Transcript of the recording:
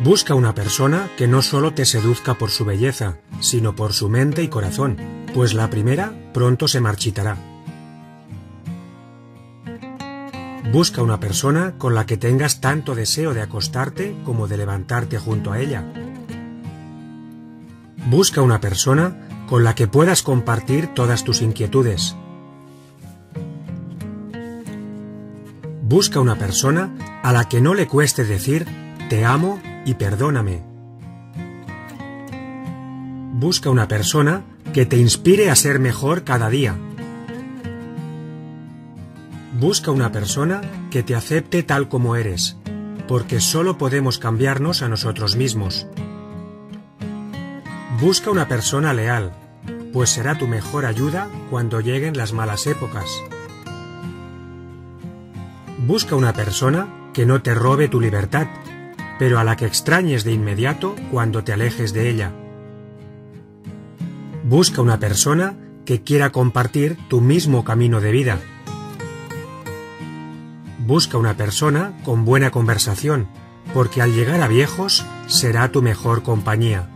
Busca una persona que no solo te seduzca por su belleza, sino por su mente y corazón, pues la primera pronto se marchitará. Busca una persona con la que tengas tanto deseo de acostarte como de levantarte junto a ella. Busca una persona con la que puedas compartir todas tus inquietudes. Busca una persona a la que no le cueste decir te amo y perdóname. Busca una persona que te inspire a ser mejor cada día. Busca una persona que te acepte tal como eres, porque solo podemos cambiarnos a nosotros mismos. Busca una persona leal, pues será tu mejor ayuda cuando lleguen las malas épocas. Busca una persona que no te robe tu libertad, pero a la que extrañes de inmediato cuando te alejes de ella. Busca una persona que quiera compartir tu mismo camino de vida. Busca una persona con buena conversación, porque al llegar a viejos será tu mejor compañía.